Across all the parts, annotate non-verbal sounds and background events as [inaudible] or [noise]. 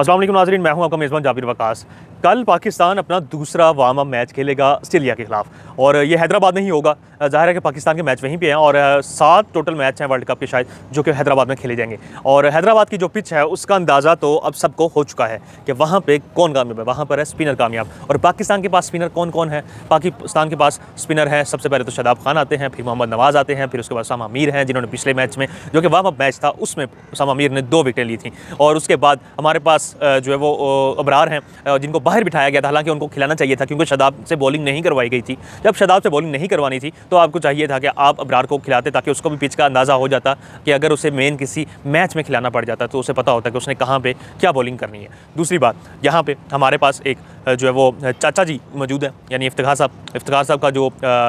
असलम नाजरीन, मैं हूँ आपका मेज़बान जाबिर वकास। कल पाकिस्तान अपना दूसरा वार्म अप मैच खेलेगा ऑस्ट्रेलिया के खिलाफ। और ये हैदराबाद में ही होगा। ज़ाहिर है कि पाकिस्तान के मैच वहीं पे हैं और सात टोटल मैच हैं वर्ल्ड कप के शायद, जो कि हैदराबाद में खेले जाएँगे। और हैदराबाद की जो पिच है, उसका अंदाज़ा तो अब सबको हो चुका है कि वहाँ पर कौन कामयाब है? वहाँ पर है स्पिनर कामयाब। और पाकिस्तान के पास स्पिनर कौन कौन है? पाकिस्तान के पास स्पिनर है, सबसे पहले तो शदाब खान आते हैं, फिर मोहम्मद नवाज़ आते हैं, फिर उसके बाद सामा मीर हैं, जिन्होंने पिछले मैच में, जो कि वार्म अप मैच था, उसमें सामा मीर ने दो विकेट ली थी। और उसके बाद हमारे पास जो है वो अबरार हैं जिनको बाहर बिठाया गया था। हालाँकि उनको खिलाना चाहिए था, क्योंकि शदाब से बॉलिंग नहीं करवाई गई थी। जब शदाब से बॉलिंग नहीं करवानी थी तो आपको चाहिए था कि आप अबरार को खिलाते ताकि उसको भी पिच का अंदाज़ा हो जाता कि अगर उसे मेन किसी मैच में खिलाना पड़ जाता तो उसे पता होता कि उसने कहाँ पर क्या बॉलिंग करनी है। दूसरी बात, यहाँ पर हमारे पास एक जो है वो चाचा जी मौजूद है, यानी इफ्तार साहब। इफ्तार साहब का जो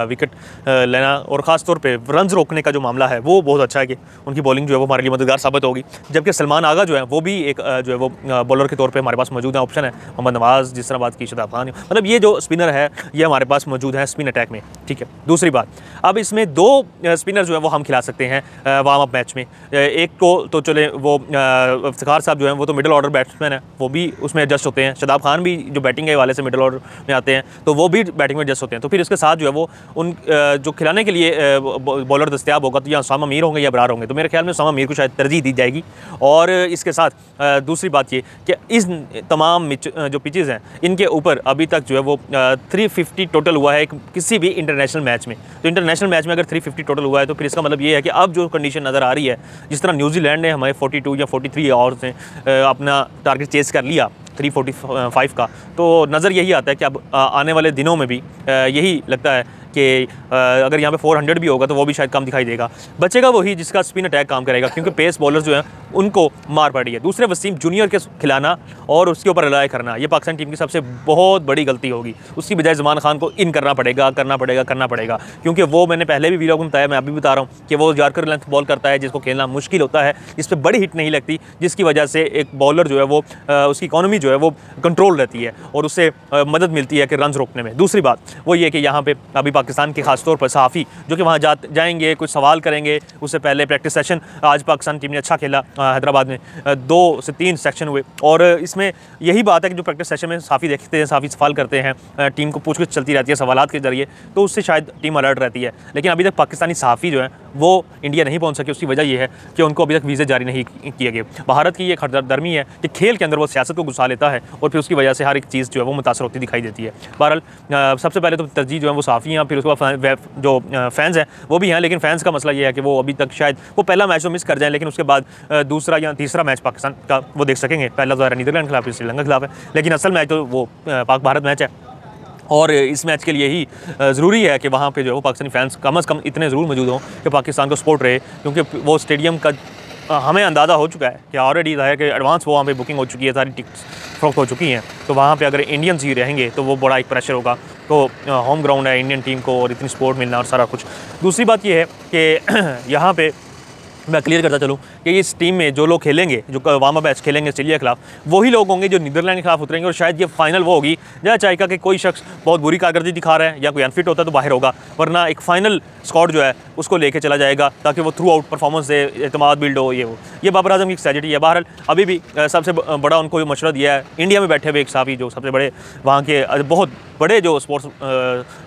विकेट लेना और ख़ास तौर पे रन्स रोकने का जो मामला है, वो बहुत अच्छा है कि उनकी बॉलिंग जो है वो हमारे लिए मददगार साबित होगी। जबकि सलमान आगा जो है, वो भी एक जो है वो बॉलर के तौर पर हमारे पास मौजूद है ऑप्शन है, मोहम्मद नवाज़, जिस तरह बात की, शदाब खान। मतलब ये जो स्पिनर है, ये हमारे पास मौजूद है स्पिन अटैक में, ठीक है? दूसरी बात, अब इसमें दो स्पिनर जो है वो हम खिला सकते हैं वार्म अप मैच में। एक को तो चले, वो इफ्तार साहब जो है, वो तो मिडल ऑर्डर बैट्समैन है, वो भी उसमें एडजस्ट होते हैं। शदाब खान भी जो बैटिंग के वाले से मिडल ऑर्डर में आते हैं तो वो भी बैटिंग में एडजस्ट होते हैं। तो फिर इसके साथ जो है वो, उन जो खिलाने के लिए बॉलर दस्तियाब होगा तो या सामा मीर होंगे या बरार होंगे तो मेरे ख्याल में सामा मीर को शायद तरजीह दी जाएगी। और इसके साथ दूसरी बात ये कि इस तमाम जो पिचेज़ हैं, इनके ऊपर अभी तक जो है वो 350 टोटल हुआ है किसी भी इंटरनेशनल मैच में। तो इंटरनेशनल मैच में अगर 350 टोटल हुआ है तो फिर इसका मतलब ये है कि अब जो कंडीशन नज़र आ रही है, जिस तरह न्यूजीलैंड ने हमारे 42 या 43 आवर्स में अपना टारगेट चेस कर लिया 345 का तो नज़र यही आता है कि अब आने वाले दिनों में भी यही लगता है कि अगर यहाँ पे 400 भी होगा तो वो भी शायद कम दिखाई देगा। बचेगा वही जिसका स्पिन अटैक काम करेगा, क्योंकि पेस बॉलर जो है, उनको मार पड़ी है। दूसरे वसीम जूनियर के खिलाना और उसके ऊपर रिलाय करना, ये पाकिस्तान टीम की सबसे बहुत बड़ी गलती होगी। उसकी बजाय जमान खान को इन करना पड़ेगा करना पड़ेगा करना पड़ेगा, क्योंकि वो मैंने पहले भी वीडियो को बताया, मैं अभी बता रहा हूँ कि वो जाकर लेंथ बॉल करता है, जिसको खेलना मुश्किल होता है जिस पर बड़ी हिट नहीं लगती, जिसकी वजह से एक बॉलर जो है वो उसकी इकॉनमी जो है वो कंट्रोल रहती है और उससे मदद मिलती है कि रन रोकने में। दूसरी बात, वो ये कि यहाँ पर अभी पाकिस्तान के खासतौर पर सहाफ़ी जो कि वहाँ जा जाएँगे, कुछ सवाल करेंगे। उससे पहले प्रैक्टिस सेशन आज पाकिस्तान टीम ने अच्छा खेला हैदराबाद में। दो से तीन सेक्शन हुए। और इसमें यही बात है कि जो प्रैक्टिस सेशन में साफ़ी देखते हैं साफ़ी सवाल करते हैं टीम को पूछ चलती रहती है सवाल के ज़रिए तो उससे शायद टीम अलर्ट रहती है। लेकिन अभी तक पाकिस्तानी सहाफ़ी जो है, वो इंडिया नहीं पहुँच सके। उसकी वजह यह है कि उनको अभी तक वीज़े जारी नहीं किए गए। भारत की ये दरमी है कि खेल के अंदर वो सियासत को घुसा लेता है और फिर उसकी वजह से हर एक चीज़ जो है वो मुतासर होती दिखाई देती है। बहरहाल सबसे पहले तो तरजीह जो है, वो साफ़ी हैं फिर उसके बाद जो फैंस हैं, वो भी हैं, लेकिन फैंस का मसला ये है कि वो अभी तक शायद, वो पहला मैच तो मिस कर जाएँ, लेकिन उसके बाद दूसरा या तीसरा मैच पाकिस्तान का वो देख सकेंगे। पहला तो नीदरलैंड खिलाफ श्रीलंका खिलाफ है। लेकिन असल मैच तो वो पाक भारत मैच है। और इस मैच के लिए ही ज़रूरी है कि वहाँ पे जो है वो पाकिस्तानी फैंस कम अज़ कम इतने ज़रूर मौजूद हों कि पाकिस्तान को सपोर्ट रहे, क्योंकि वो स्टेडियम का हमें अंदाज़ा हो चुका है कि ऑलरेडी ज़ाहिर कि एडवांस वो वहाँ पे बुकिंग हो चुकी है, सारी टिकट्स फ्रोक हो चुकी हैं। तो वहाँ पे अगर इंडियंस ही रहेंगे तो वो बड़ा एक प्रेशर होगा। तो होम ग्राउंड है इंडियन टीम को और इतनी सपोर्ट मिलना और सारा कुछ। दूसरी बात ये है कि [clears throat] यहाँ पर मैं क्लियर करता चलूँ कि इस टीम में जो लोग खेलेंगे, जो वार्म मैच खेलेंगे ऑस्ट्रेलिया के खिलाफ, वही लोग होंगे जो नीदरलैंड के खिलाफ उतरेंगे और शायद ये फाइनल वो होगी। जहाँ चाहेगा कि कोई शख्स बहुत बुरी कारकर्दगी दिखा रहा है या कोई अनफिट होता है तो बाहर होगा, वरना एक फाइनल स्कॉट जो है, उसको लेके चला जाएगा ताकि वो थ्रू आउट परफॉर्मेंस दे अतमाद बिल्ड हो, ये वो ये बाबर आज़म की स्ट्रेटजी है। बहरहाल, अभी भी सबसे बड़ा उनको मशवरा दिया है इंडिया में बैठे हुए एक साफ़ी, जो सबसे बड़े वहाँ के बहुत बड़े जो स्पोर्ट्स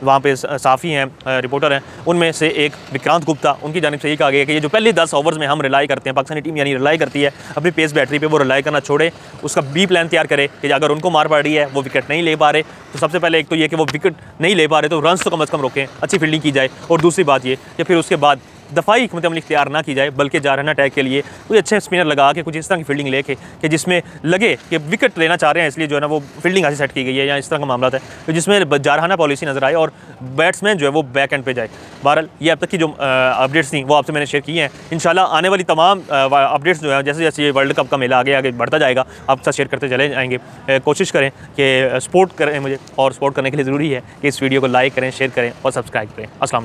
वहाँ पे साफ़ी हैं रिपोर्टर हैं, उनमें से एक विक्रांत गुप्ता, उनकी जानब से ये कहा गया कि ये जो पहले दस ओवर्स में हम रिलाई करते हैं पाकिस्तानी टीम यानी रिलाई करती है, अपनी पेस बैटरी पर वो रिलाई करना छोड़े, उसका बी प्लान तैयार करे कि अगर उनको मार पड़ रही है, वो विकेट नहीं ले पा रहे तो सबसे पहले एक तो ये कि वो विकेट नहीं ले पा रहे तो रन तो कम अज़ कम रोकें, अच्छी फील्डिंग की जाए। और दूसरी बात ये कि फिर उसके बाद दफ़ाई हमत अमली तैयार ना की जाए, बल्कि जारहाना अटैक के लिए। कोई अच्छे स्पिनर लगा के कुछ इस तरह की फील्डिंग लेके कि जिसमें लगे कि विकेट लेना चाह रहे हैं, इसलिए जो है ना वो फील्डिंग ऐसी सेट की गई है या इस तरह का मामला है तो जिसमें जारहाना पॉलिसी नज़र आए और बैट्समैन जो है वो बैक एंड पे जाए। बहरहाल, ये अब तक की जो अपडेट्स थी, वो आपसे मैंने शेयर की हैं। इन आने वाली तमाम अपडेट्स जो है जैसे जैसे ये वर्ल्ड कप का मेला आगे आगे बढ़ता जाएगा, आप साथ शेयर करते चले जाएँगे। कोशिश करें कि सपोर्ट करें मुझे, और सपोर्ट करने के लिए ज़रूरी है कि इस वीडियो को लाइक करें शेयर करें और सब्सक्राइब करें। असल